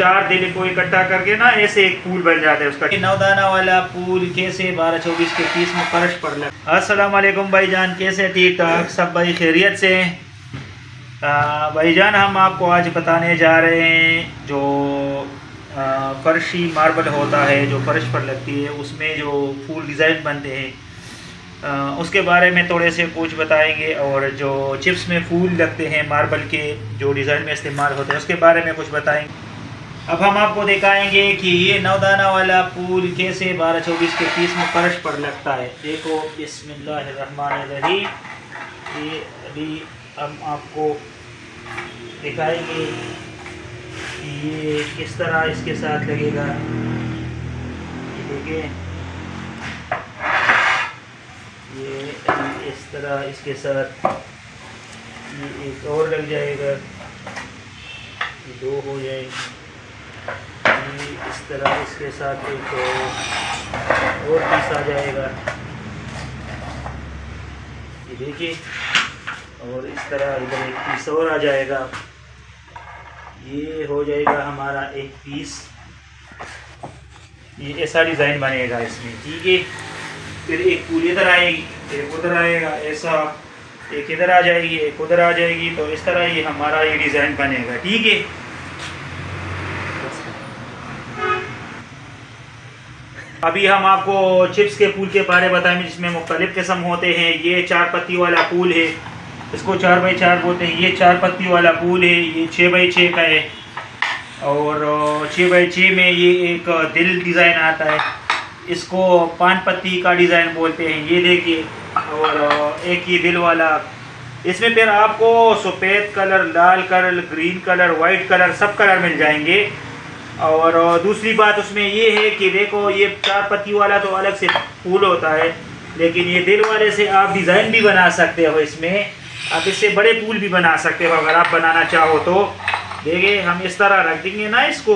चार दिल को इकट्ठा करके ना ऐसे एक पूल बन जाता है उसका। नौदाना वाला पूल कैसे बारह, चौबीस के तीस में फर्श पर लगा। अस्सलाम वालेकुम भाईजान, कैसे ठीक ठाक, सब भाई खैरियत से भाईजान, हम आपको आज बताने जा रहे हैं जो फर्शी मार्बल होता है, जो फर्श पर लगती है, उसमें जो फूल डिज़ाइन बनते हैं उसके बारे में थोड़े से कुछ बताएँगे और जो चिप्स में फूल लगते हैं मार्बल के, जो डिज़ाइन में इस्तेमाल होते हैं, उसके बारे में कुछ बताएँगे। अब हम आपको दिखाएँगे कि ये नौदाना वाला फूल कैसे बारह चौबीस के तीस में फर्श पर लगता है। देखो, बिस्मिल्लाहिर्रहमानिर्रहीम। ये अभी हम आपको दिखाएँगे कि ये किस तरह इसके साथ लगेगा। ये देखिए। ये इस तरह इसके साथ। ये एक और लग जाएगा। ये दो हो जाएगी। इस तरह इसके साथ एक और पीस आ जाएगा। ये देखिए, और इस तरह इधर एक पीस और आ जाएगा। ये हो जाएगा हमारा एक पीस। ये ऐसा डिज़ाइन बनेगा इसमें, ठीक है? फिर एक पूल इधर आएगी, एक उधर आएगा, ऐसा। एक इधर आ जाएगी, एक उधर आ जाएगी तो इस तरह ये हमारा ये डिज़ाइन बनेगा, ठीक है? अभी हम आपको चिप्स के फूल के बारे बताएँगे, जिसमें मुख्तलिफ़ किस्म होते हैं। ये चार पत्ती वाला फूल है। इसको चार बाई चार बोलते हैं। ये चार पत्ती वाला फूल है। ये छः बाई छः का है। और छः बाई छः में ये एक दिल डिज़ाइन आता है। इसको पान पत्ती का डिज़ाइन बोलते हैं। ये देखिए। और एक ही दिल वाला। इसमें फिर आपको सफ़ेद कलर, लाल colour, green colour, white colour सब कलर मिल जाएँगे। और दूसरी बात उसमें ये है कि देखो, ये चार पत्ती वाला तो अलग से फूल होता है, लेकिन ये दिल वाले से आप डिज़ाइन भी बना सकते हो इसमें। आप इससे बड़े फूल भी बना सकते हो, अगर आप बनाना चाहो तो। देखिए, हम इस तरह रख देंगे ना इसको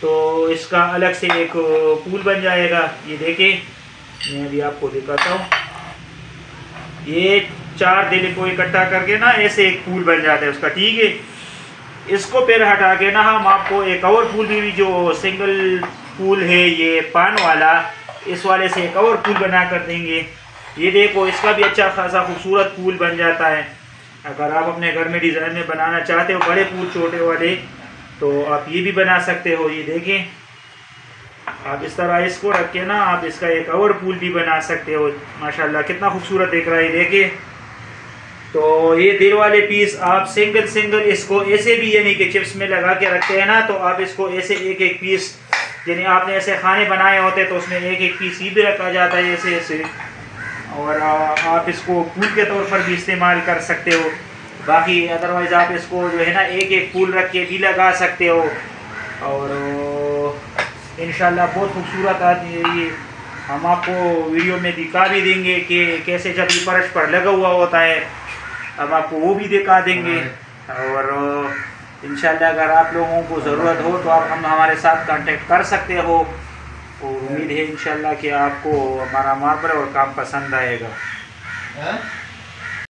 तो इसका अलग से एक पूल बन जाएगा। ये देखें मैं अभी आपको दिखाता हूँ। ये चार दिल को इकट्ठा करके ना ऐसे एक फूल बन जाता है उसका, ठीक है? इसको फिर हटा के ना हम आपको एक और फूल भी, जो सिंगल फूल है ये पान वाला, इस वाले से एक और फूल बना कर देंगे। ये देखो, इसका भी अच्छा खासा खूबसूरत फूल बन जाता है। अगर आप अपने घर में डिज़ाइन में बनाना चाहते हो, बड़े फूल, छोटे वाले तो आप ये भी बना सकते हो। ये देखें, आप इस तरह इसको रख के ना आप इसका एक और फूल भी बना सकते हो। माशाल्लाह, कितना खूबसूरत देख रहा है। देखिए तो ये दिल वाले पीस आप सिंगल सिंगल इसको ऐसे भी यानी कि चिप्स में लगा के रखते हैं ना तो आप इसको ऐसे एक एक पीस यानी आपने ऐसे खाने बनाए होते तो उसमें एक एक पीस ही भी रखा जाता है ऐसे ऐसे। और आप इसको फूल के तौर पर भी इस्तेमाल कर सकते हो। बाकी अदरवाइज़ आप इसको जो है ना एक एक फूल रख के भी लगा सकते हो। और इन बहुत खूबसूरत आती है ये। हम आपको वीडियो में दिखा भी देंगे कि कैसे जब ये फर्श पर लगा हुआ होता है। अब आपको वो भी दिखा देंगे। और इन अगर आप लोगों को ज़रूरत हो तो आप हम हमारे साथ कांटेक्ट कर सकते हो। और उम्मीद है इन कि आपको हमारा मार्बल और काम पसंद आएगा। हाँ?